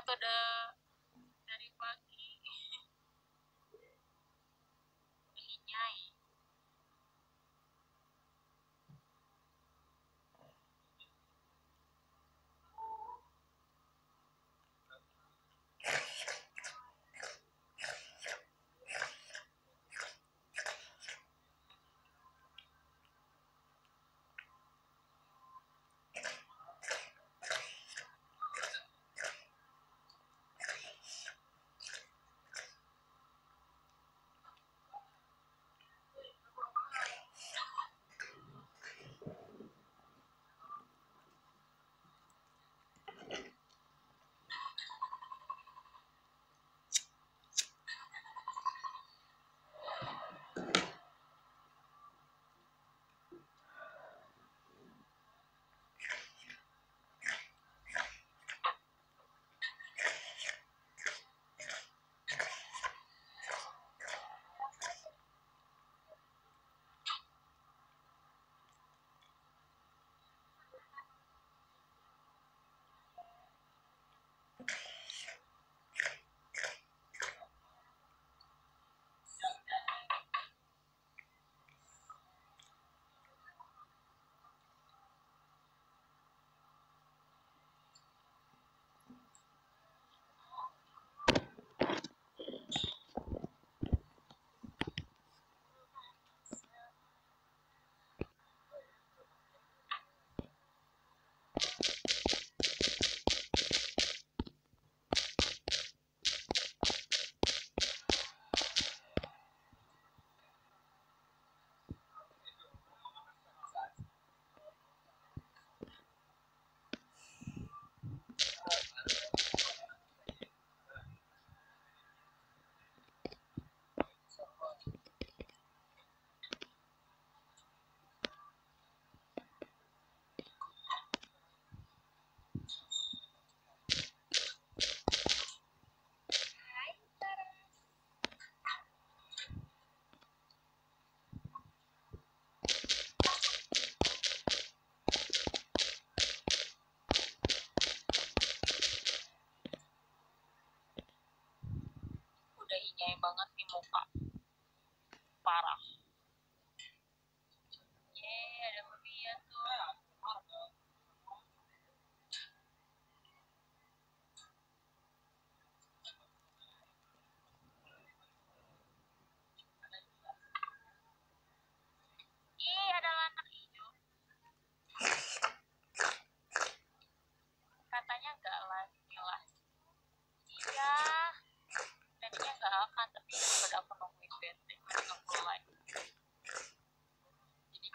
atau udah dari pagi? Hinyai udah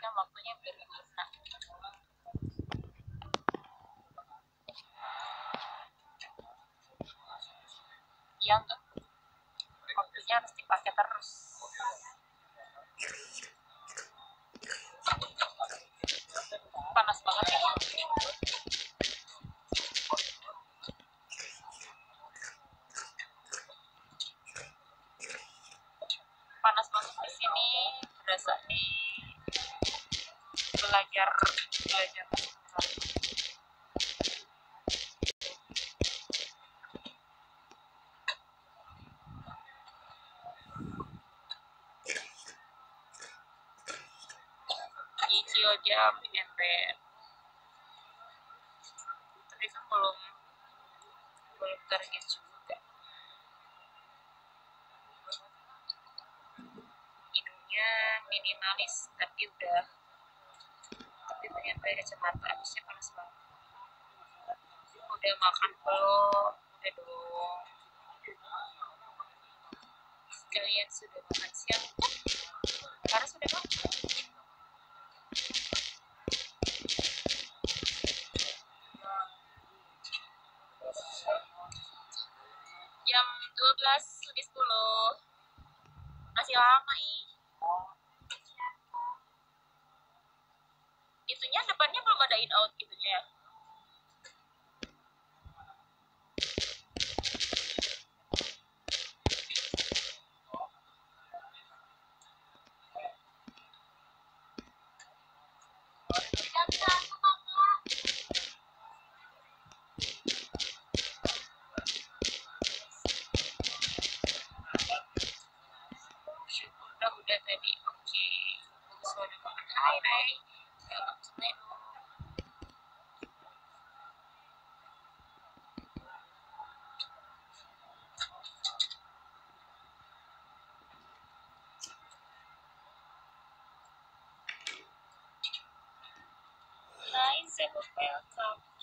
kan waktunya biar lunak. Iya enggak? Waktunya harus dipakai terus. Belajar belajar. Ichio jam ember tapi kan belum belum target juga. Hidungnya minimalis tapi udah pengen pakai kacamata habisnya panas banget. Udah makan belum? Udah dong. Kalian sudah makan siang inside out gitu that was found. Come